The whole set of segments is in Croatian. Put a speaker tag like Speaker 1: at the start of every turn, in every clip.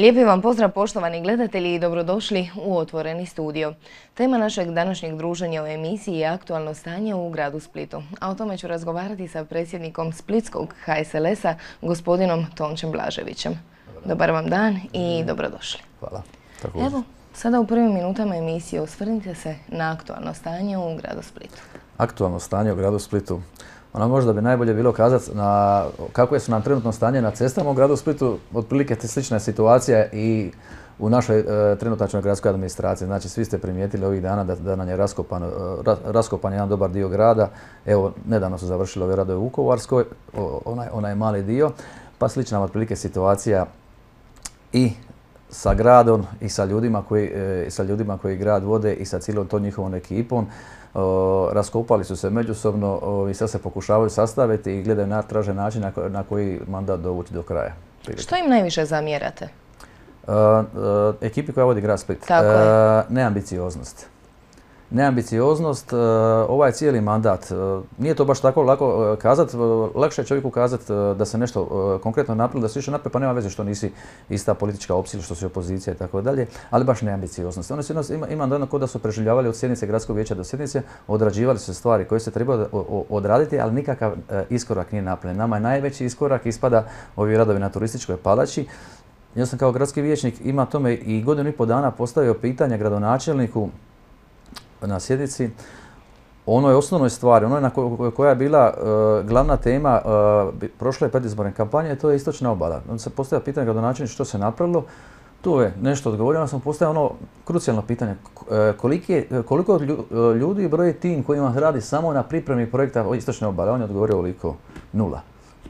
Speaker 1: Lijepi vam pozdrav poštovani gledatelji i dobrodošli u Otvoreni studio. Tema našeg današnjeg druženja u emisiji je aktualno stanje u gradu Splitu, a o tome ću razgovarati sa predsjednikom Splitskog HSLS-a, gospodinom Tončem Blaževićem. Dobar vam dan i dobrodošli.
Speaker 2: Hvala.
Speaker 1: Evo, sada u prvim minutama emisije osvrnite se na aktualno stanje u gradu Splitu.
Speaker 2: Aktualno stanje u gradu Splitu. Ono možda bi najbolje bilo kazati na kako je su nam trenutno stanje na cestama u gradu Splitu, otprilike slična situacija i u našoj e, trenutačnoj gradskoj administraciji. Znači svi ste primijetili ovih dana da, da nam je raskopan, e, raskopan jedan dobar dio grada. Evo, nedavno su završili ove radove u Vukovarskoj, onaj, onaj mali dio, pa slična otprilike situacija i sa gradom i sa ljudima koji, e, sa ljudima koji grad vode i sa cijelom tom njihovom ekipom raskopali su se međusobno i sad se pokušavaju sastaviti i gledaju na traže način na, koji mandat dovući do kraja.
Speaker 1: Što im najviše zamjerate?
Speaker 2: ekipi koja vodi grad Split. Neambicioznost neambicioznost, e, ovaj cijeli mandat, e, nije to baš tako lako e, kazati, lakše je čovjeku kazati da se nešto konkretno napravilo, da se više napravi, pa nema veze što nisi ista politička opcija, što si opozicija i tako dalje, ali baš neambicioznost. Oni su ima, imam dojno da su preživljavali od sjednice gradskog vijeća do sjednice, odrađivali su stvari koje se treba odraditi, ali nikakav iskorak nije napravljen. Nama je najveći iskorak ispada ovi radovi na turističkoj palači, ja sam kao gradski vijećnik ima tome i godinu i pol dana postavio pitanje gradonačelniku na sjednici, onoj osnovnoj stvari, onoj na koja je bila e, glavna tema uh, prošle predizborne kampanje, to je istočna obala. Onda se postavlja pitanje gradonačelnik što se napravilo, tu je nešto odgovorio, onda sam postavio ono krucijalno pitanje, e, koliko ljudi broji tim kojima radi samo na pripremi projekta istočne obale, on je odgovorio oliko, nula.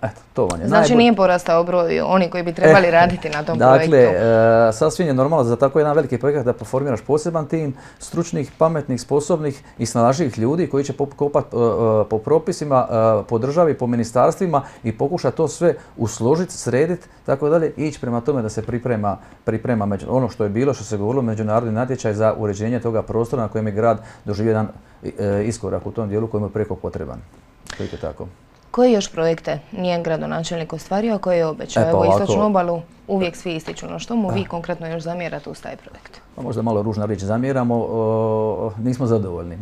Speaker 1: Eto, to vam je Znači nije porastao broj oni koji bi trebali e, raditi na tom
Speaker 2: dakle,
Speaker 1: projektu?
Speaker 2: Dakle, sasvim je normalno za tako jedan veliki projekat da formiraš poseban tim stručnih, pametnih, sposobnih i snalaživih ljudi koji će kopati e, po propisima, po državi, po ministarstvima i pokušati to sve usložiti, srediti, tako dalje, i ići prema tome da se priprema, priprema ono što je bilo, što se govorilo, međunarodni natječaj za uređenje toga prostora na kojem je grad doživio jedan iskorak u tom dijelu koji mu je preko potreban. Tako.
Speaker 1: Koje još projekte nije gradonačelnik ostvario, a koje je obećao? E, pa Evo, istočnu obalu uvijek svi ističu. No što mu vi konkretno još zamjerate uz taj projekt?
Speaker 2: Pa možda malo ružna riječ zamjeramo, nismo zadovoljni.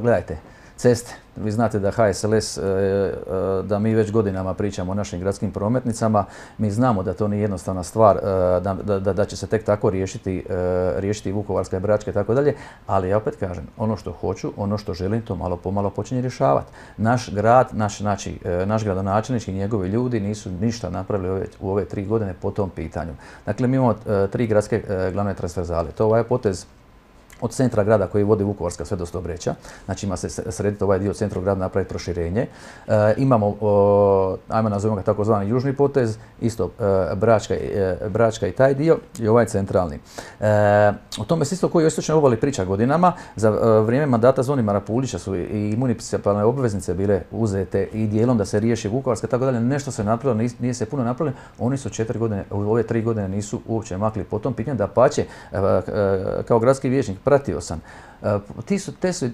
Speaker 2: gledajte, ceste, vi znate da HSLS, e, e, da mi već godinama pričamo o našim gradskim prometnicama, mi znamo da to nije jednostavna stvar, e, da, će se tek tako riješiti, riješiti Vukovarska i Bračka i tako dalje, ali ja opet kažem, ono što hoću, ono što želim, to malo pomalo počinje rješavati. Naš grad, naš, znači, naš gradonačelnik i njegovi ljudi nisu ništa napravili u ove tri godine po tom pitanju. Dakle, mi imamo tri gradske glavne transverzale. To ovaj potez od centra grada koji vodi Vukovarska sve do Stobreća. Znači ima se srediti ovaj dio centra grada napraviti proširenje. E, imamo, ajmo nazovimo ga takozvani južni potez, isto e, Bračka, e, Bračka, i taj dio i ovaj centralni. o tome se isto koji u istočnoj obali priča godinama. Za vrijeme mandata Zvonimara Pulića su i municipalne obveznice bile uzete i dijelom da se riješi Vukovarska, tako dalje. Nešto se napravilo, nije, se puno napravilo. Oni su četiri godine, ove tri godine nisu uopće makli po tom pitanju da pače kao gradski vijećnik pratio sam. E, ti su, te su e,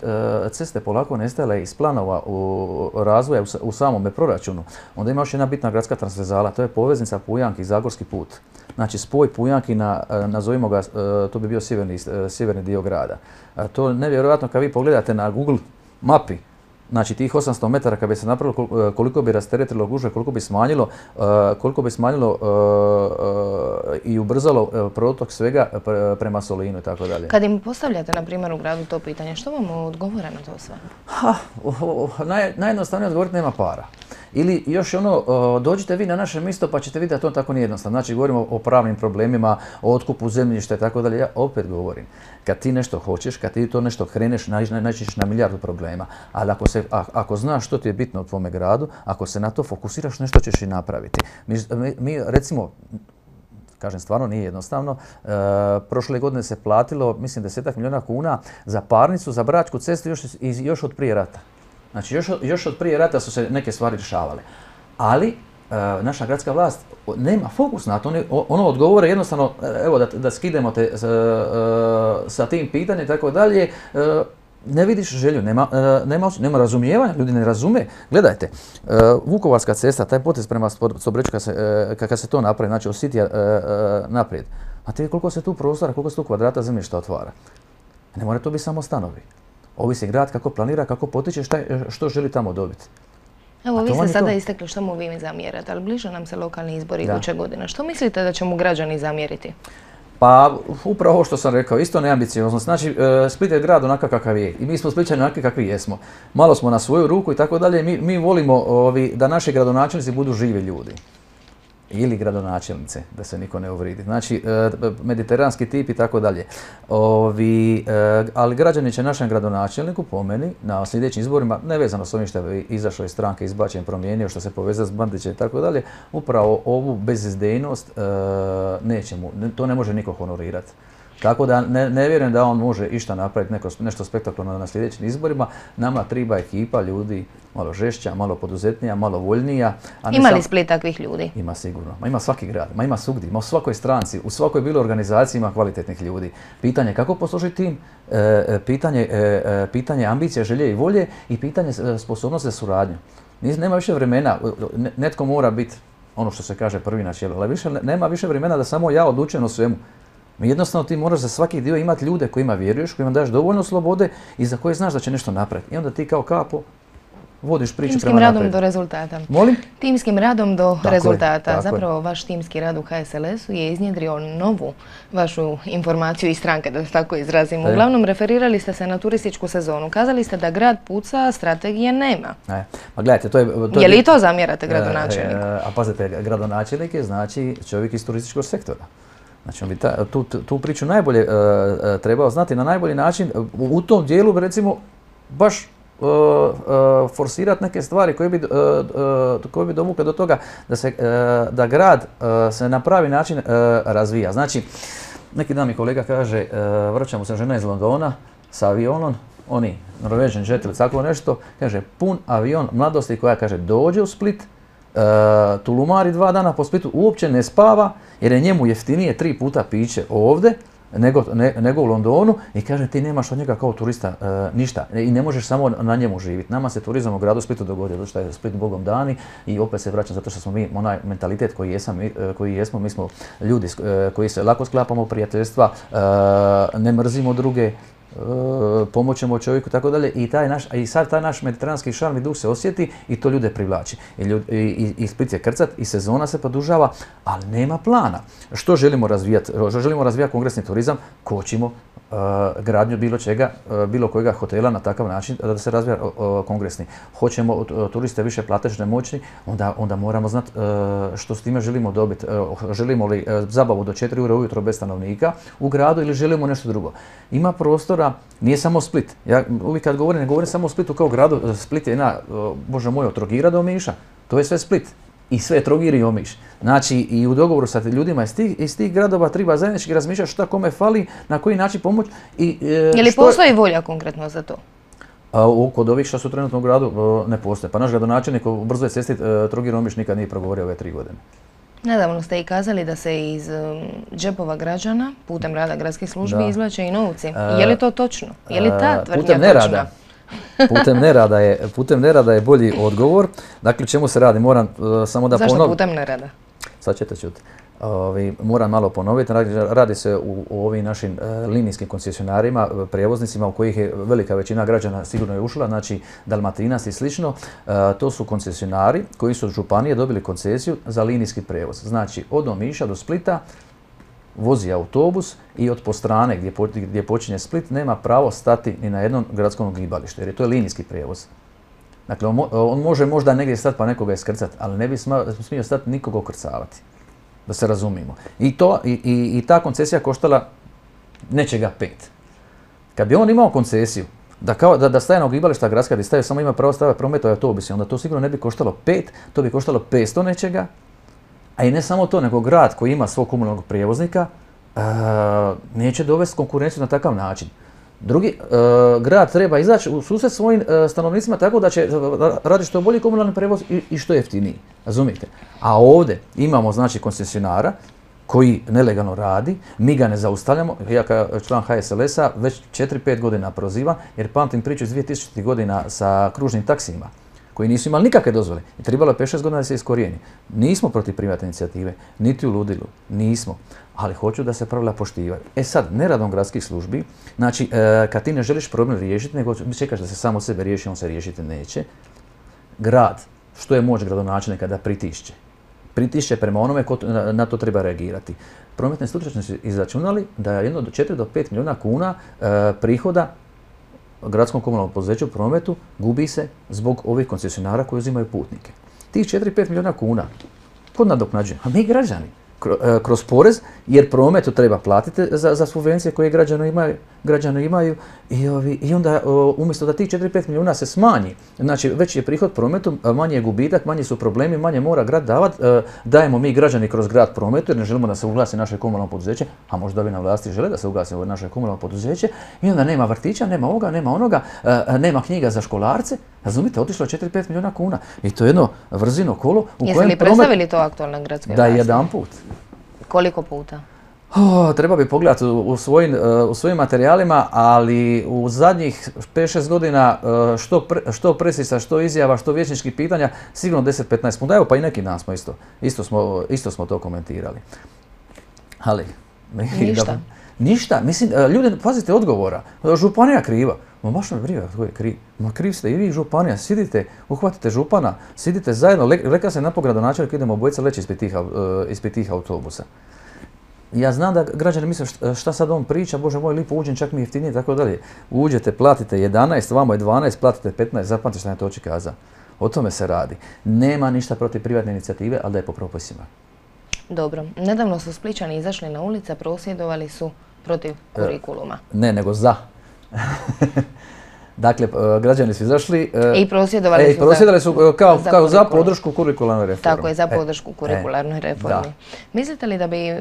Speaker 2: ceste polako nestale iz planova u razvoja u samome proračunu. Onda ima još jedna bitna gradska transverzala, to je poveznica Pujanki i Zagorski put. Znači spoj Pujanki na, e, nazovimo ga, to bi bio sjeverni, sjeverni dio grada. To je nevjerojatno kad vi pogledate na Google mapi, Znači tih 800 metara kad bi se napravilo koliko bi rasteretilo gužve, koliko bi smanjilo, koliko bi smanjilo i ubrzalo protok svega prema Solinu i tako dalje.
Speaker 1: Kad im postavljate na primjer u gradu to pitanje, što vam odgovara na to sve?
Speaker 2: Ha, najjednostavnije odgovoriti nema para. Ili još ono, dođite vi na naše mjesto pa ćete vidjeti da to tako nije jednostavno. Znači govorimo o pravnim problemima, o otkupu zemljišta i tako dalje. Ja opet govorim, kad ti nešto hoćeš, kad ti to nešto kreneš, naćiš na milijardu problema. Ali ako, se, ako znaš što ti je bitno u tvome gradu, ako se na to fokusiraš, nešto ćeš i napraviti. Mi, recimo, kažem stvarno nije jednostavno. E, prošle godine se platilo, mislim, desetak milijuna kuna za parnicu, za bračku cestu još, još od prije rata. Znači još, još od prije rata su se neke stvari rješavale. Ali e, naša gradska vlast nema fokus na to, ono odgovore jednostavno, e, evo da, da skidemo te e, sa tim pitanjem i tako dalje, ne vidiš želju, nema, nema, nema razumijevanja, ljudi ne razume. Gledajte, Vukovarska cesta, taj potez prema Sobreču kad se, se to napravi, znači od Sitija naprijed, a ti koliko se tu prostora, koliko se tu kvadrata zemljišta otvara. Ne mora to biti samo stanovi. Ovisi grad kako planira, kako potiče, šta, što želi tamo dobiti.
Speaker 1: Evo, vi ste sada istekli što mu vi zamjerate, ali bliže nam se lokalni izbori iduće godine. Što mislite da će mu građani zamjeriti?
Speaker 2: Pa upravo ovo što sam rekao, isto neambiciozno. Znači, e, Split je grad onakav kakav je i mi smo Splićani onakvi kakvi jesmo. Malo smo na svoju ruku i tako dalje. Mi, mi volimo da naši gradonačelnici budu živi ljudi ili gradonačelnice, da se niko ne uvridi. Znači, e, mediteranski tip i tako dalje. E, ali građani će našem gradonačelniku, po meni, na sljedećim izborima, nevezano s ovim što je izašao iz stranke, izbačen, promijenio, što se povezao s Bandićem i tako dalje, upravo ovu bezizdejnost e, neće mu, to ne može niko honorirati. Tako da ne, ne vjerujem da on može išta napraviti neko, nešto spektakularno na sljedećim izborima. Nama triba ekipa ljudi malo žešća, malo poduzetnija, malo voljnija.
Speaker 1: A ima li Split takvih ljudi?
Speaker 2: Ima sigurno. Ma ima svaki grad, ma ima svugdje, ima u svakoj stranci, u svakoj bilo organizaciji ima kvalitetnih ljudi. Pitanje kako poslužiti tim, e, e, pitanje, e, pitanje ambicije, želje i volje i pitanje sposobnosti za suradnju. Nema više vremena, netko mora biti ono što se kaže prvi na čelu, ali više, nema više vremena da samo ja odlučujem o svemu. Jednostavno ti moraš za svaki dio imati ljude kojima vjeruješ, kojima daš dovoljno slobode i za koje znaš da će nešto napraviti. I onda ti kao kapo vodiš priču
Speaker 1: Timskim radom do rezultata.
Speaker 2: Molim?
Speaker 1: Timskim radom do rezultata. Zapravo vaš timski rad u HSLS-u je iznjedrio novu vašu informaciju iz stranke, da se tako izrazim. E. Uglavnom, referirali ste se na turističku sezonu. Kazali ste da grad puca, strategije nema.
Speaker 2: E. Pa gledajte, to je...
Speaker 1: To je, li to zamjerate e, gradonačelniku?
Speaker 2: a pazite, gradonačelnik je znači čovjek iz turističkog sektora. Znači on bi tu, tu priču najbolje uh, trebao znati na najbolji način. U, tom dijelu recimo baš uh, forsirati neke stvari koje bi, koje bi dovukle do toga da, se, da grad se na pravi način razvija. Znači, neki dan mi kolega kaže, vraćamo se žena iz Londona sa avionom, oni, Norwegian jet tako nešto, kaže, pun avion mladosti koja kaže, dođe u Split, E, tulumari dva dana po Splitu, uopće ne spava jer je njemu jeftinije tri puta piće ovdje nego, nego u Londonu i kaže ti nemaš od njega kao turista e, ništa i ne možeš samo na njemu živjeti. Nama se turizam u gradu Splitu dogodio, zato što je Split bogom dani i opet se vraćam zato što smo mi onaj mentalitet koji, jesam, e, koji jesmo, mi smo ljudi koji se lako sklapamo prijateljstva, ne mrzimo druge, E, pomoćemo čovjeku tako dalje i taj naš, i sad taj naš mediteranski šarm i duh se osjeti i to ljude privlači. I, i, i, i Split je krcat i sezona se produžava, ali nema plana. Što želimo razvijati? Želimo razvijati kongresni turizam, kočimo Eh, gradnju bilo čega, eh, bilo kojega hotela na takav način da se razvija kongresni. Hoćemo turiste više platežne moćni, onda, onda moramo znati što s time želimo dobiti. Želimo li zabavu do 4 ure ujutro bez stanovnika u gradu ili želimo nešto drugo. Ima prostora, nije samo Split. Ja uvijek kad govorim, ne govorim samo o Splitu kao gradu, Split je jedna, bože moj, od Trogira do Omiša. To je sve Split i sve Trogir i Omiš. Znači i u dogovoru sa ljudima iz tih, iz tih gradova treba zajednički razmišljati šta kome fali, na koji način pomoći.
Speaker 1: I, e, Je li postoji volja konkretno za to?
Speaker 2: A, kod ovih što su trenutno u gradu e, ne postoje. Pa naš gradonačelnik u brzoj cesti e, Trogir Omiš nikad nije progovorio ove tri godine.
Speaker 1: Nedavno ste i kazali da se iz džepova građana putem rada gradskih službi izvlače i novci. je li to točno? Je li ta tvrdnja
Speaker 2: putem nerada, putem nerada je, putem nerada je bolji odgovor. Dakle, čemu se radi? Moram uh, samo da
Speaker 1: ponovim. Zašto putem nerada?
Speaker 2: Sad ćete čuti. Ovi, moram malo ponoviti, radi, se u, ovim našim uh, linijskim koncesionarima, uh, prijevoznicima u kojih je velika većina građana sigurno je ušla, znači Dalmatinas i slično. to su koncesionari koji su od županije dobili koncesiju za linijski prijevoz. Znači od Omiša do Splita vozi autobus i od po strane gdje, gdje počinje Split nema pravo stati ni na jednom gradskom gibalištu jer je to je linijski prijevoz. Dakle, on, može možda negdje stati pa nekoga iskrcati, ali ne bi smio stati nikoga okrcavati. Da se razumijemo. I, to, i, i, ta koncesija koštala nečega pet. Kad bi on imao koncesiju, da, kao, da, da staje na ogibališta gradska gdje staje, samo ima pravo staviti prometove autobusi, onda to sigurno ne bi koštalo pet, to bi koštalo 500 nečega, a i ne samo to, nego grad koji ima svog komunalnog prijevoznika e, neće dovesti konkurenciju na takav način. Drugi, e, grad treba izaći u susret svojim e, stanovnicima tako da će raditi što bolji komunalni prijevoz i, što jeftiniji. Razumijete? A ovdje imamo znači koncesionara koji nelegalno radi, mi ga ne zaustavljamo, ja kao član HSLS-a već 4-5 godina prozivam jer pamtim priču iz 2000. godina sa kružnim taksijima koji nisu imali nikakve dozvole i trebalo je 5-6 godina da se iskorijeni. Nismo protiv privatne inicijative, niti u ludilu, nismo, ali hoću da se pravila poštivaju. E sad, neradom gradskih službi, znači e, kad ti ne želiš problem riješiti, nego čekaš da se samo sebe riješi, on se riješiti neće. Grad, što je moć gradonačelnika da pritišće? Pritišće prema onome ko na, to treba reagirati. Prometne stručnjaci su izračunali da je jedno do 4 do 5 milijuna kuna e, prihoda gradskom komunalnom poduzeću prometu gubi se zbog ovih koncesionara koji uzimaju putnike. Tih 4-5 milijuna kuna, ko nadoknađuje? A mi građani. E, kroz porez, jer prometu treba platiti za subvencije koje građani imaju, građani imaju i, ovi, i onda umjesto da tih 4-5 milijuna se smanji, znači veći je prihod prometu, manje je gubitak, manji su problemi, manje mora grad davati, e, dajemo mi građani kroz grad prometu jer ne želimo da se uglasi naše komunalno poduzeće, a možda vi na vlasti žele da se uglasi naše komunalno poduzeće i onda nema vrtića, nema ovoga, nema onoga, e, nema knjiga za školarce, razumite, otišlo 4-5 milijuna kuna i to je jedno vrzino kolo
Speaker 1: u Jeste li predstavili to aktualne gradske
Speaker 2: Da, jedan put.
Speaker 1: Koliko puta?
Speaker 2: Oh, treba bi pogledati u, svojim, e, u svojim materijalima, ali u zadnjih 5-6 godina e, što, što presisa, što izjava, što vječničkih pitanja, sigurno 10-15 puta. Evo pa i neki dan smo isto, isto smo, isto smo to komentirali. Ali...
Speaker 1: Ništa.
Speaker 2: ništa. Mislim, e, ljudi, pazite odgovora. Županija kriva. Ma baš me briga tko je kriv. Ma kriv ste i vi županija. Sidite, uhvatite župana, sidite zajedno. Reka se na načelnik idemo obojica leći ispred tih, ispred tih autobusa ja znam da građani misle šta sad on priča, bože moj, lipo uđem, čak mi jeftinije, tako dalje. Uđete, platite 11, vamo je 12, platite 15, zapamtite što je to oči kaza. O tome se radi. Nema ništa protiv privatne inicijative, ali da je po propisima.
Speaker 1: Dobro. Nedavno su Spličani izašli na ulice, prosvjedovali su protiv e, kurikuluma.
Speaker 2: ne, nego za. Dakle, e, građani su izašli...
Speaker 1: E, I prosvjedovali
Speaker 2: e, su, prosvjedovali su kao, za, kao za podršku kurikularnoj reformi.
Speaker 1: Tako je, za podršku kurikularnoj reformi. Mislite li da bi,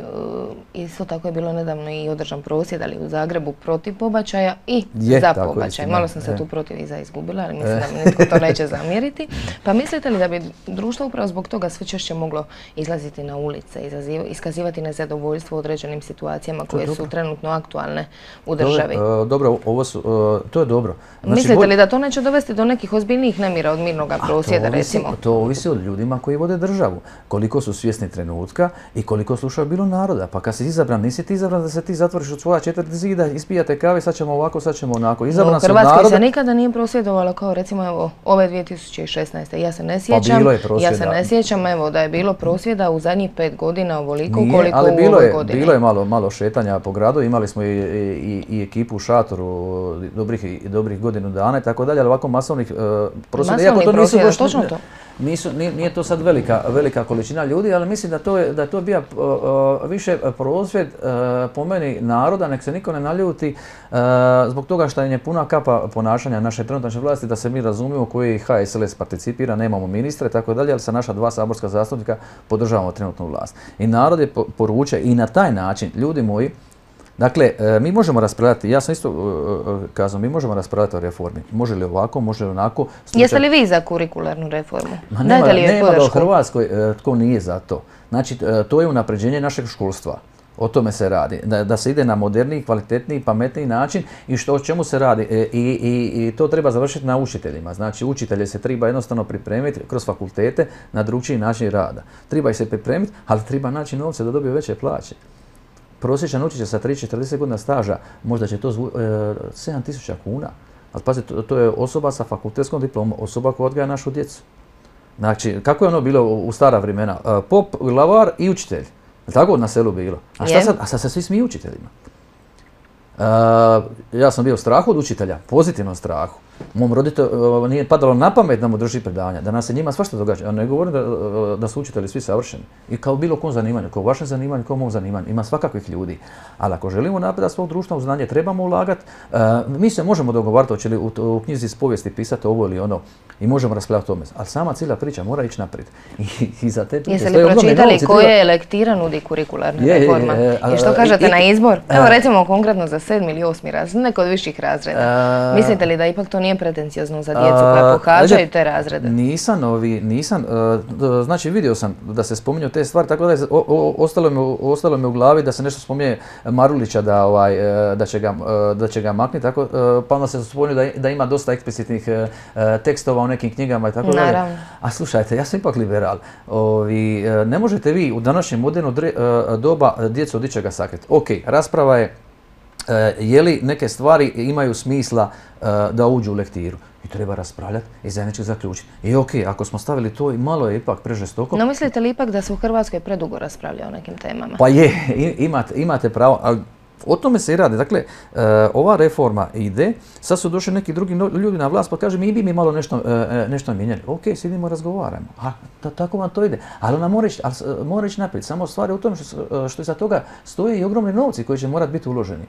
Speaker 1: isto tako je bilo nedavno i održan prosvjed, ali u Zagrebu protiv pobačaja i za pobačaj. Malo sam se tu protiv iza izgubila, ali mislim da mi nitko to neće zamjeriti. Pa mislite li da bi društvo upravo zbog toga sve češće moglo izlaziti na ulice, iskazivati nezadovoljstvo u određenim situacijama koje su trenutno aktualne u državi?
Speaker 2: dobro, ovo su, to je dobro.
Speaker 1: Znači, Mislite li da to neće dovesti do nekih ozbiljnijih nemira od mirnog prosvjeda, recimo?
Speaker 2: To ovisi od ljudima koji vode državu. Koliko su svjesni trenutka i koliko slušaju bilo naroda. Pa kad si izabran, nisi ti izabran da se ti zatvoriš od svoja četvrti zida, ispijate kave, sad ćemo ovako, sad ćemo onako. Izabran
Speaker 1: no, Hrvatska se nikada nije prosvjedovalo kao recimo evo, ove 2016. Ja se ne pa sjećam, ja se ne sjećam evo da je bilo prosvjeda u zadnjih pet godina ovoliko koliko
Speaker 2: ali bilo
Speaker 1: u
Speaker 2: je. Bilo je malo, malo šetanja po gradu, imali smo i, i, i ekipu u šatoru dobrih, dobrih godina godinu dana i tako dalje, ali ovako masovnih uh, prosvjeda,
Speaker 1: iako to nisu to.
Speaker 2: Nisu, nije, to sad velika, velika količina ljudi, ali mislim da to je, da je to bio uh, više prosvjed po meni naroda, nek se niko ne naljuti, zbog toga što je puna kapa ponašanja naše trenutne vlasti, da se mi razumijemo koji HSLS participira, nemamo ministre i tako dalje, ali sa naša dva saborska zastupnika podržavamo trenutnu vlast. I narod je poručio i na taj način, ljudi moji, Dakle, e, mi možemo raspravljati, ja sam isto e, e, kazao, mi možemo raspravljati o reformi. Može li ovako, može li onako.
Speaker 1: Jeste li vi za kurikularnu reformu?
Speaker 2: Ma nema, da u Hrvatskoj tko nije za to. Znači, to je unapređenje našeg školstva. O tome se radi. Da, se ide na moderniji, kvalitetniji, pametniji način i što o čemu se radi. I, to treba završiti na učiteljima. Znači učitelje se treba jednostavno pripremiti kroz fakultete na drugčiji način rada. Treba ih se pripremiti, ali treba naći novce da dobiju veće plaće prosječan učitelj sa 30-40 godina staža, možda će to zvu, e, 7000 kuna. Ali pazite, to, je osoba sa fakultetskom diplomom, osoba koja odgaja našu djecu. Znači, kako je ono bilo u, stara vremena? E, pop, glavar i učitelj. Tako na selu bilo. A šta sad? A sad se svi smiju učiteljima. E, ja sam bio u strahu od učitelja, pozitivnom strahu. Mom roditelju nije padalo na pamet da mu drži predavanja, da nas se njima svašta događa. Ja ne govorim da, da su učitelji svi savršeni. I kao bilo kom zanimanju, kao vašem zanimanju, kao mom zanimanju. Ima svakakvih ljudi. Ali ako želimo napredati svog društva u znanje, trebamo ulagati. E, mi se možemo dogovarati hoće li u, knjizi iz povijesti pisati ovo ili ono i možemo raspravljati o tome. Ali sama cijela priča mora ići naprijed. I, za te
Speaker 1: Jeste li pročitali koje je lektira nudi kurikularna reforma? I što kažete na izbor? Evo recimo konkretno za sedmi ili osmi razred, neko od viših razreda. Mislite li da ipak to nije nije pretencijozno za djecu koja pohađaju te razrede.
Speaker 2: Nisam, ovi, nisam, e, znači vidio sam da se spominju te stvari, tako da je, ostalo, mi, ostalo mi u glavi da se nešto spominje Marulića da, ovaj, e, da, će, ga, e, da će ga maknuti, tako, pa onda se spominju da, da ima dosta eksplicitnih tekstova u nekim knjigama i tako dalje. A slušajte, ja sam ipak liberal. Ovi, ne možete vi u današnjem modernu doba djecu od ičega sakriti. Ok, rasprava je je li neke stvari imaju smisla e, da uđu u lektiru. I treba raspravljati i zajednički zaključiti. I ok, ako smo stavili to, malo je ipak prežestoko.
Speaker 1: No mislite li ipak da se u Hrvatskoj predugo raspravlja o nekim temama?
Speaker 2: Pa je, imate, imate pravo, ali o tome se i radi. Dakle, e, ova reforma ide, sad su došli neki drugi ljudi na vlast pa kaže mi bi mi malo nešto, nešto mijenjali. Ok, sidimo, razgovaramo. A, tako vam to ide. Ali ona mora ići, naprijed. Samo stvar je u tome što, što iza toga stoje i ogromni novci koji će morati biti uloženi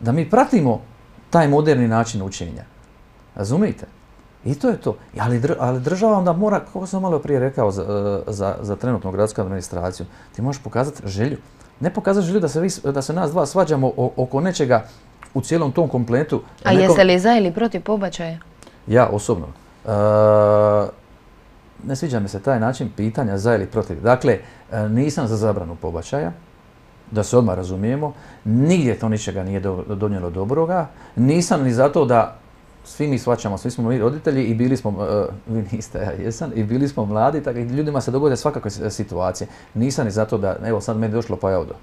Speaker 2: da mi pratimo taj moderni način učenja. Razumijete? I to je to. Ali, ali država onda mora, kako sam malo prije rekao za, za, za trenutnu gradsku administraciju, ti možeš pokazati želju. Ne pokazati želju da se, da se nas dva svađamo oko nečega u cijelom tom kompletu.
Speaker 1: A jeste li za ili protiv pobačaja?
Speaker 2: Ja osobno. E, ne sviđa mi se taj način pitanja za ili protiv. Dakle, e, nisam za zabranu pobačaja da se odmah razumijemo, nigdje to ničega nije donijelo dobroga. Nisam ni zato da svi mi svačamo, svi smo mi roditelji i bili smo, uh, vi niste, ja jesam, i bili smo mladi, tako ljudima se dogode svakakve situacije. Nisam ni zato da, evo sad meni došlo pa odo.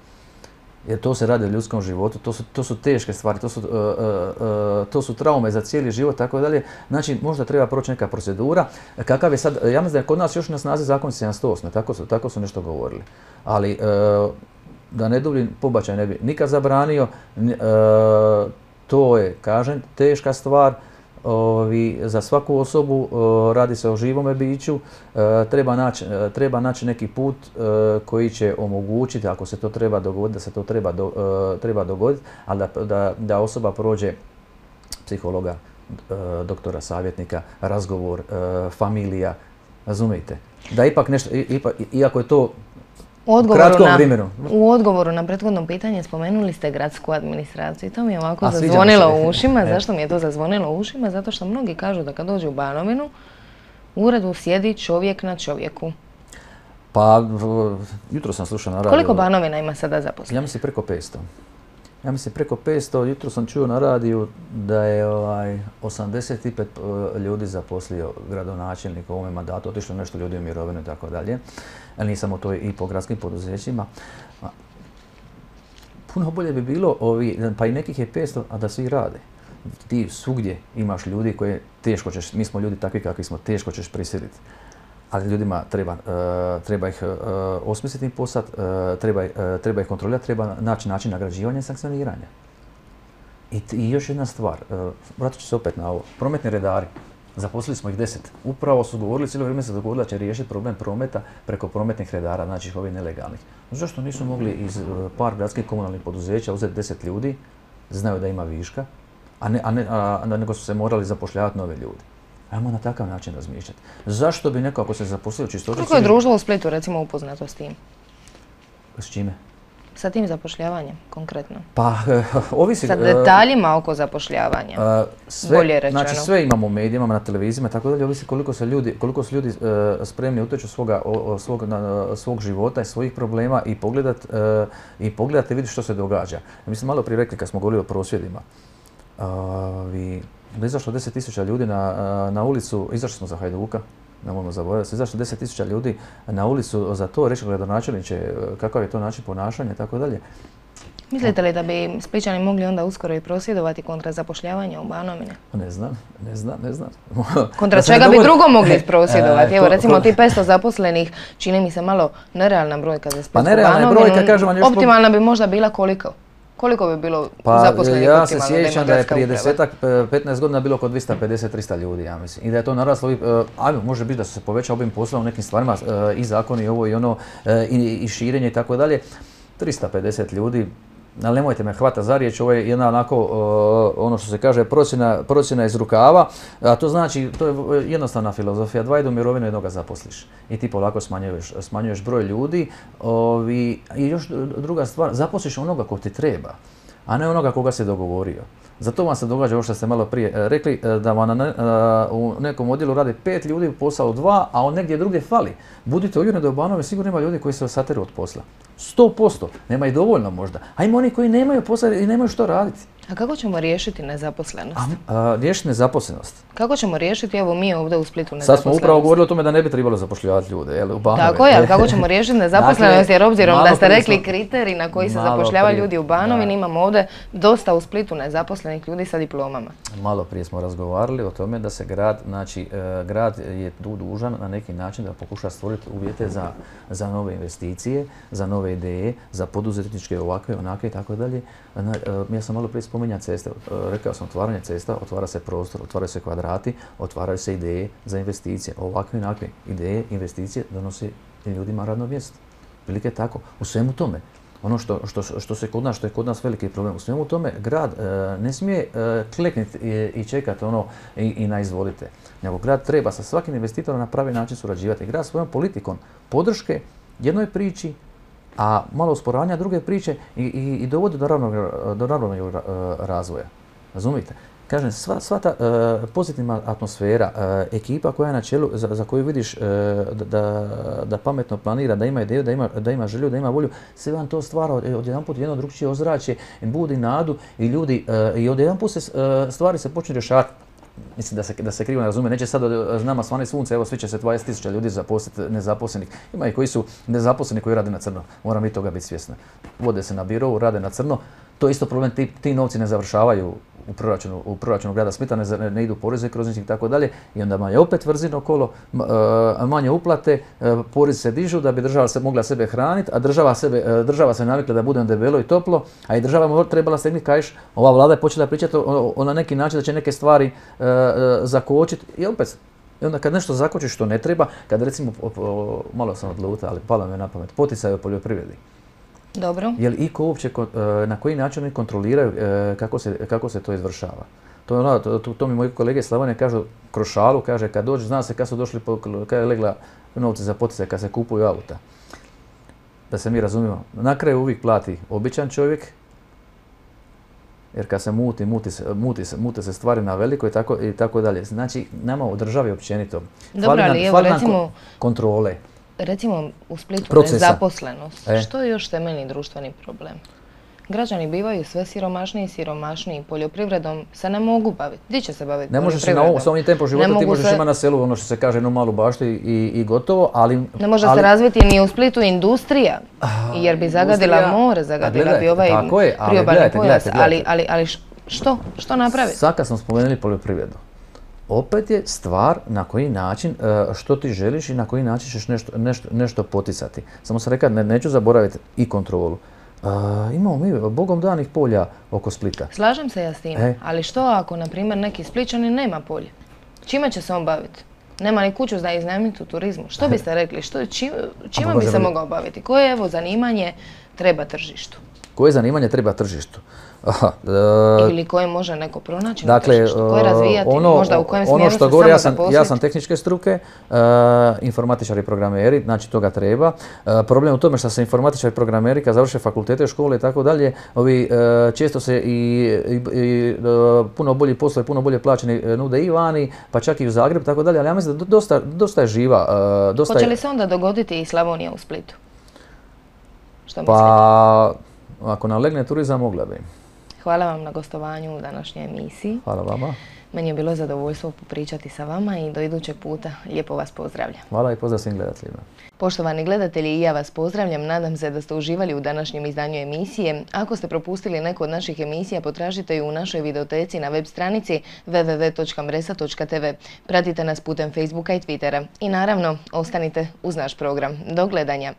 Speaker 2: Jer to se radi o ljudskom životu, to su, to su teške stvari, to su, uh, uh, to su traume za cijeli život, tako dalje. Znači, možda treba proći neka procedura. Kakav je sad, ja mislim da je kod nas još na snazi zakon 708, tako su, tako su nešto govorili. Ali da ne duljim, pobačaj ne bi nikad zabranio. E, to je, kažem, teška stvar. za svaku osobu e, radi se o živome biću, e, treba naći treba neki put koji će omogućiti, ako se to treba dogoditi, da se to treba, treba dogoditi, ali da, da, da osoba prođe psihologa, doktora savjetnika, razgovor, familija, razumijete? Da ipak nešto, ipak, iako je to odgovoru, na,
Speaker 1: u odgovoru na prethodno pitanje spomenuli ste gradsku administraciju i to mi je ovako zazvonilo u ušima. E. Zašto mi je to zazvonilo u ušima? Zato što mnogi kažu da kad dođu u Banovinu, u uredu sjedi čovjek na čovjeku.
Speaker 2: Pa, jutro sam slušao na radio.
Speaker 1: Koliko Banovina ima sada zaposlenih?
Speaker 2: Ja mislim preko 500 ja mislim preko 500, jutro sam čuo na radiju da je ovaj, 85 eh, ljudi zaposlio gradonačelnik u ovome mandatu, otišlo nešto ljudi u mirovinu i tako dalje. Nisam to i po gradskim poduzećima. Puno bolje bi bilo, ovi, pa i nekih je 500, a da svi rade. Ti svugdje imaš ljudi koje teško ćeš, mi smo ljudi takvi kakvi smo, teško ćeš prisiliti ali ljudima treba, uh, treba ih uh, osmisliti posad, uh, treba, treba ih kontrolirati, treba naći način nagrađivanja i sankcioniranja. I, I, još jedna stvar, vratit ću se opet na ovo, prometni redari, zaposlili smo ih deset. Upravo su govorili, cijelo vrijeme se dogodilo da će riješiti problem prometa preko prometnih redara, znači ovih nelegalnih. Zašto nisu mogli iz par gradskih komunalnih poduzeća uzeti deset ljudi, znaju da ima viška, a, ne, a, ne, a nego su se morali zapošljavati nove ljudi. Ajmo na takav način razmišljati. Zašto bi neko ako se zaposlio čistoću...
Speaker 1: Kako je društvo u Splitu recimo upoznato s tim?
Speaker 2: S čime?
Speaker 1: Sa tim zapošljavanjem, konkretno.
Speaker 2: Pa, ovisi...
Speaker 1: Sa detaljima oko zapošljavanja, sve, bolje rečeno.
Speaker 2: Znači sve imamo u medijima, na televizijama, tako dalje, ovisi koliko, se ljudi, koliko su ljudi uh, spremni svoga, svog, na, svog života i svojih problema i pogledat, uh, i pogledati i vidjeti što se događa. Mi smo malo prije rekli kad smo govorili o prosvjedima. vi, da izašlo 10.000 ljudi na, na ulicu, izašli smo za Hajduka, nemojmo zaboraviti, se izašlo 10.000 ljudi na ulicu za to, reći gradonačelniče kakav je to način ponašanja i tako dalje.
Speaker 1: Mislite li da bi Spličani mogli onda uskoro i prosvjedovati kontra zapošljavanja u Banovine?
Speaker 2: Ne znam, ne znam, ne znam.
Speaker 1: Kontra čega bi drugo mogli prosvjedovati? Evo recimo ti 500 zaposlenih čini mi se malo nerealna brojka za Splitsku Pa nerealna brojka, kažem vam još... Optimalna bi možda bila koliko? Koliko bi bilo pa, zaposlenih
Speaker 2: ja se sjećam da je prije desetak, 15 godina bilo oko 250-300 ljudi, ja mislim. I da je to naraslo, uh, ajmo, može biti da su se povećao ovim poslom u nekim stvarima, e, i zakoni i ovo i ono, e, i, i širenje i tako dalje. 350 ljudi, ali nemojte me hvata za riječ, ovo je jedna onako, ono što se kaže, procjena, procjena iz rukava, a to znači, to je jednostavna filozofija, dva idu mirovinu, jednoga zaposliš i ti polako smanjuješ, smanjuješ broj ljudi ovi, i još druga stvar, zaposliš onoga ko ti treba, a ne onoga koga se dogovorio. Zato vam se događa ovo što ste malo prije e, rekli, e, da vam na, u nekom odjelu rade pet ljudi, posao dva, a on negdje drugdje fali. Budite uvjereni da u Banove sigurno ima ljudi koji se osateru od posla. 100%. Nema i dovoljno možda. A ima oni koji nemaju posla i nemaju što raditi.
Speaker 1: A kako ćemo riješiti nezaposlenost?
Speaker 2: A, riješiti nezaposlenost?
Speaker 1: Kako ćemo riješiti, evo mi ovdje u Splitu nezaposlenost?
Speaker 2: Sad smo upravo govorili o tome da ne bi trebalo zapošljavati ljude, jel, u Banove.
Speaker 1: Tako je, ali kako ćemo riješiti nezaposlenost, dakle, jer obzirom da ste rekli kriterij na koji se zapošljavaju ljudi u Banovini, imamo ovdje dosta u Splitu nezaposlenih ljudi sa diplomama.
Speaker 2: Malo prije smo razgovarali o tome da se grad, znači, e, grad je tu dužan na neki način da pokuša stvoriti uvjete za, za nove investicije, za nove ideje, za poduzetničke ovakve, onakve i tako dalje. E, ja sam malo prije spominjao ceste, e, rekao sam otvaranje cesta, otvara se prostor, otvaraju se kvadrati, otvaraju se ideje za investicije. Ovakve i ideje, investicije donose ljudima radno mjesto. Prilike tako. U svemu tome, ono što, što, što, se kod nas, što je kod nas veliki problem, u svemu tome grad e, ne smije e, klekniti i, čekati ono i, i na izvolite. Nego grad treba sa svakim investitorom na pravi način surađivati. Grad svojom politikom podrške jednoj priči, a malo usporavanja druge priče i, i, i dovodi do ravnog, do razvoja. Razumite? Kažem, sva, sva ta uh, pozitivna atmosfera, uh, ekipa koja je na čelu, za, za koju vidiš uh, da, da pametno planira, da ima ideju, da ima, da ima želju, da ima volju, sve vam to stvara od, jedan put jedno drugčije ozračje, budi nadu i ljudi, i od jedan put se stvari se počnu rješavati mislim da se, da se krivo ne razume, neće sad od nama svani sunce, evo svi će se 20 tisuća ljudi zaposliti nezaposlenih. Ima i koji su nezaposleni koji rade na crno, moram i toga biti svjesna. Vode se na birovu, rade na crno, to je isto problem, ti, ti novci ne završavaju u proračunu, u proračunu grada Splita, ne, ne idu poreze kroz njih i tako dalje i onda manje opet vrzino kolo, e, manje uplate, e, porezi se dižu da bi država se mogla sebe hraniti, a država, sebe, e, država se navikla da bude debelo i toplo, a i država mu trebala stegnuti kajš. Ova vlada je počela pričati o, na neki način da će neke stvari zakočiti i opet i onda kad nešto zakoči što ne treba, kad recimo, malo sam odluta, ali palo mi na pamet, poticaj u poljoprivredi.
Speaker 1: Dobro.
Speaker 2: Je li iko uopće, e, na koji način oni kontroliraju e, kako se, kako se to izvršava? To, ono, to, to, mi moji kolege Slavonije kažu kroz šalu, kaže kad dođe, zna se kad su došli, kad je legla novci za poticaj, kad se kupuju auta. Da se mi razumijemo. Na kraju uvijek plati običan čovjek, jer kad se muti, muti se, muti se, mute se stvari na veliko i tako, i tako dalje. Znači, nama u državi općenito.
Speaker 1: Dobro, ali evo recimo...
Speaker 2: kontrole
Speaker 1: recimo u Splitu nezaposlenost, e. što je još temeljni društveni problem? Građani bivaju sve siromašniji i siromašniji. Poljoprivredom se ne mogu baviti. Gdje će se baviti
Speaker 2: Ne možeš na ovom, sa ovim tempom života, ti možeš se... imati na selu ono što se kaže jednu malu baštu i, i gotovo, ali...
Speaker 1: Ne može se razviti ni u Splitu industrija, jer bi zagadila more, zagadila bi ovaj priobalni pojas. Ali, ali, ali što? Što napraviti?
Speaker 2: Sad kad smo spomenuli poljoprivredu, opet je stvar na koji način, e, što ti želiš i na koji način ćeš nešto, nešto, nešto poticati. Samo sam rekao, ne, neću zaboraviti i kontrolu. Uh, imamo mi bogom danih polja oko Splita.
Speaker 1: Slažem se ja s tim, e. ali što ako, na primjer, neki Spličani nema polje? Čime će se on baviti? Nema ni kuću za iznajmiti u turizmu. Što biste rekli? Što, čime bi se mogao baviti? Koje evo zanimanje treba tržištu?
Speaker 2: Koje zanimanje treba tržištu?
Speaker 1: Aha, e, Ili koje može neko pronaći dakle, koje razvijati, ono, možda u kojem
Speaker 2: ono što govori, ja sam, ja sam tehničke struke, uh, informatičari i programeri, znači toga treba. Uh, problem u tome što se informatičari i programeri kad završe fakultete, škole i tako dalje, ovi često se i, i, puno bolji poslovi, puno bolje plaćeni nude i vani, pa čak i u Zagrebu tako dalje, ali ja mislim da dosta, dosta je živa.
Speaker 1: Dosta Hoće li se onda dogoditi i Slavonija u Splitu?
Speaker 2: Što pa, ako nalegne turizam, mogla bi.
Speaker 1: Hvala vam na gostovanju u današnjoj emisiji.
Speaker 2: Hvala vama.
Speaker 1: Meni je bilo zadovoljstvo popričati sa vama i do idućeg puta lijepo vas pozdravljam.
Speaker 2: Hvala i pozdrav svim gledateljima.
Speaker 1: Poštovani gledatelji, ja vas pozdravljam. Nadam se da ste uživali u današnjem izdanju emisije. Ako ste propustili neku od naših emisija, potražite ju u našoj videoteci na web stranici www.mresa.tv. Pratite nas putem Facebooka i Twittera. I naravno, ostanite uz naš program. Do gledanja.